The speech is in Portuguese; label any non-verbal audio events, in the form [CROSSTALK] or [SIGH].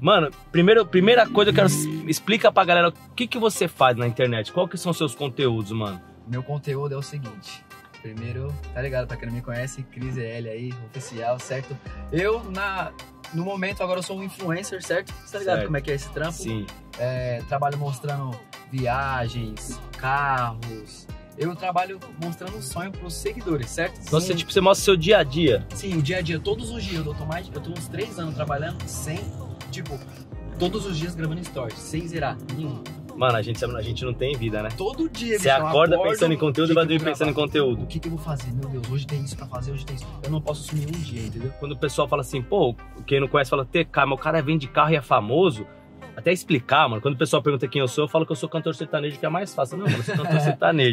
Mano, primeiro, primeira coisa eu quero explica pra galera o que, que você faz na internet. Qual que são seus conteúdos, mano? Meu conteúdo é o seguinte. Primeiro, tá ligado? Pra quem não me conhece, Cris EL aí, oficial, certo? Eu, na, no momento, agora eu sou um influencer, certo? Você tá ligado Certo. como é que é esse trampo? Sim. É, trabalho mostrando viagens, carros. Eu trabalho mostrando um sonho pros seguidores, certo? Você, Sim. tipo, você mostra o seu dia a dia. Sim, o dia a dia, todos os dias. Eu tô mais. Eu tô uns três anos trabalhando sem. Tipo, todos os dias gravando stories, sem zerar. Nenhum. Mano, a gente, a gente não tem vida, né? Todo dia, Você acorda acordo, pensando em conteúdo e vai dormir pensando em conteúdo. O que, que eu vou fazer? Meu Deus, hoje tem isso pra fazer, hoje tem isso. Eu não posso sumir um dia, entendeu? Quando o pessoal fala assim, pô, quem não conhece fala, TK, mas o cara vem de carro e é famoso. Até explicar, mano. Quando o pessoal pergunta quem eu sou, eu falo que eu sou cantor sertanejo, que é mais fácil. Não, mano, eu sou cantor [LAUGHS] sertanejo.